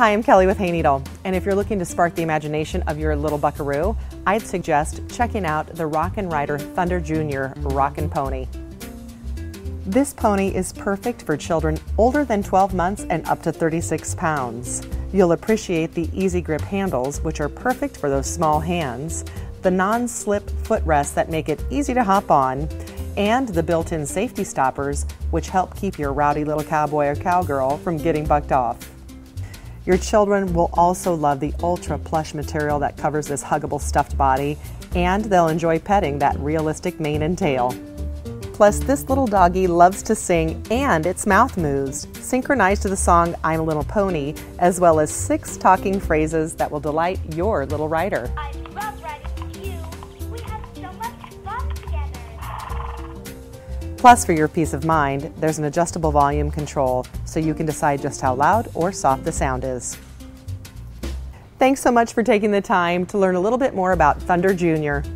Hi, I'm Kelly with Hayneedle, and if you're looking to spark the imagination of your little buckaroo, I'd suggest checking out the Rockin' Rider Thunder Jr. Rockin' Pony. This pony is perfect for children older than 12 months and up to 36 pounds. You'll appreciate the easy grip handles, which are perfect for those small hands, the non slip footrests that make it easy to hop on, and the built in safety stoppers, which help keep your rowdy little cowboy or cowgirl from getting bucked off. Your children will also love the ultra plush material that covers this huggable stuffed body, and they'll enjoy petting that realistic mane and tail. Plus, this little doggy loves to sing and its mouth moves, synchronized to the song I'm a Little Pony, as well as six talking phrases that will delight your little rider. Plus, for your peace of mind, there's an adjustable volume control so you can decide just how loud or soft the sound is. Thanks so much for taking the time to learn a little bit more about Thunder Jr.